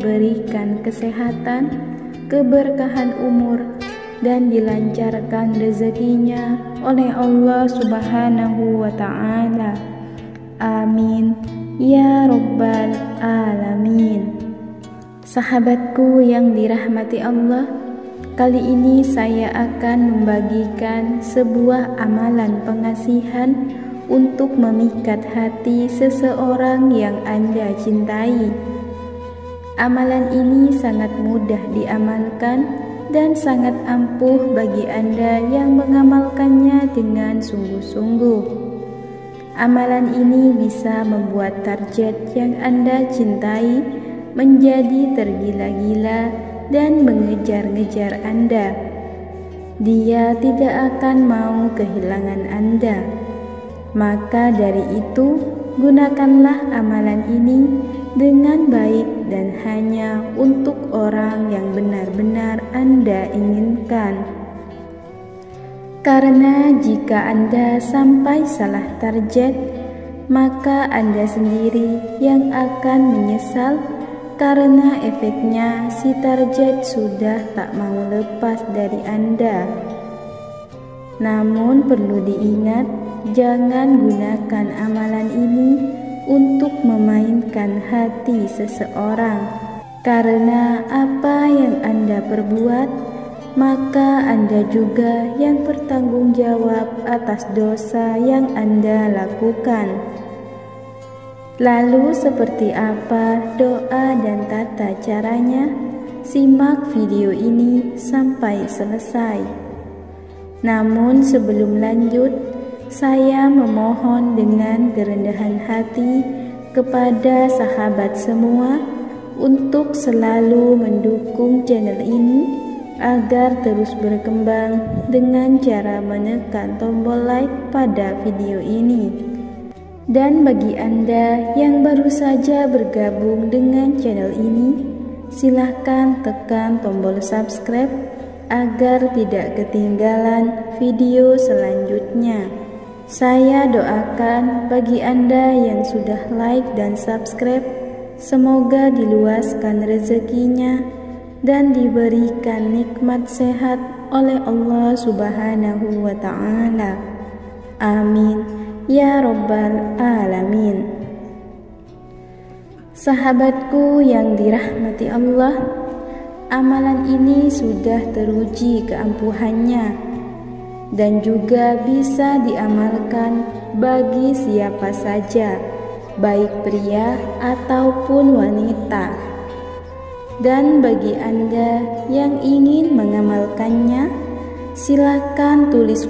diberikan kesehatan, keberkahan umur, dan dilancarkan rezekinya oleh Allah subhanahu wa ta'ala. Amin. Ya Rabbal Alamin. Sahabatku yang dirahmati Allah Kali ini saya akan membagikan sebuah amalan pengasihan untuk memikat hati seseorang yang Anda cintai. Amalan ini sangat mudah diamalkan dan sangat ampuh bagi Anda yang mengamalkannya dengan sungguh-sungguh. Amalan ini bisa membuat target yang Anda cintai menjadi tergila-gila dan mengejar-ngejar Anda. Dia tidak akan mau kehilangan Anda. Maka dari itu, gunakanlah amalan ini dengan baik dan hanya untuk orang yang benar-benar Anda inginkan. Karena jika Anda sampai salah target, maka Anda sendiri yang akan menyesal karena efeknya si target sudah tak mau lepas dari Anda. Namun perlu diingat, jangan gunakan amalan ini untuk memainkan hati seseorang. Karena apa yang Anda perbuat, maka Anda juga yang bertanggung jawab atas dosa yang Anda lakukan. Lalu seperti apa doa dan tata caranya? Simak video ini sampai selesai. Namun sebelum lanjut, saya memohon dengan kerendahan hati kepada sahabat semua untuk selalu mendukung channel ini agar terus berkembang dengan cara menekan tombol like pada video ini. Dan bagi Anda yang baru saja bergabung dengan channel ini, silahkan tekan tombol subscribe agar tidak ketinggalan video selanjutnya. Saya doakan bagi Anda yang sudah like dan subscribe, semoga diluaskan rezekinya dan diberikan nikmat sehat oleh Allah Subhanahu wa Ta'ala. Amin. Ya Rabbal Alamin Sahabatku yang dirahmati Allah Amalan ini sudah teruji keampuhannya Dan juga bisa diamalkan bagi siapa saja Baik pria ataupun wanita Dan bagi Anda yang ingin mengamalkannya Silahkan tulis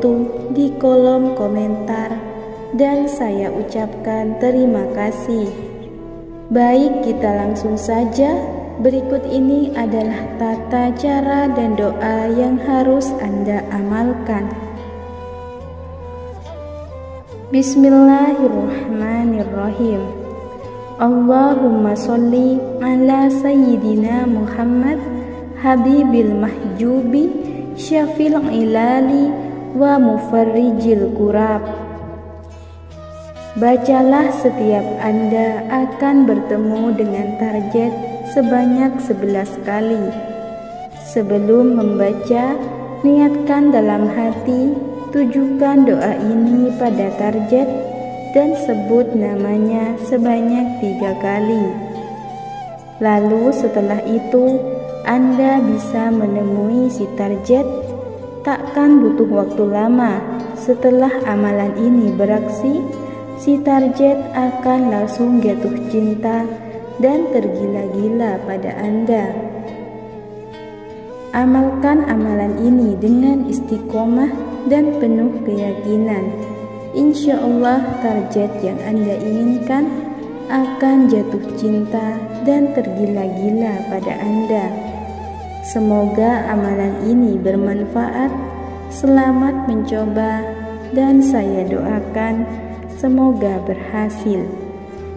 tu di kolom komentar dan saya ucapkan terima kasih. Baik, kita langsung saja. Berikut ini adalah tata cara dan doa yang harus Anda amalkan. Bismillahirrahmanirrahim. Allahumma sholli ala sayyidina Muhammad habibil mahjubi syafil ilali wa mufarrijil kurab Bacalah setiap Anda akan bertemu dengan target sebanyak 11 kali. Sebelum membaca, niatkan dalam hati, tujukan doa ini pada target dan sebut namanya sebanyak tiga kali. Lalu setelah itu, Anda bisa menemui si target takkan butuh waktu lama. Setelah amalan ini beraksi, si target akan langsung jatuh cinta dan tergila-gila pada Anda. Amalkan amalan ini dengan istiqomah dan penuh keyakinan. Insya Allah target yang Anda inginkan akan jatuh cinta dan tergila-gila pada Anda. Semoga amalan ini bermanfaat. Selamat mencoba, dan saya doakan semoga berhasil.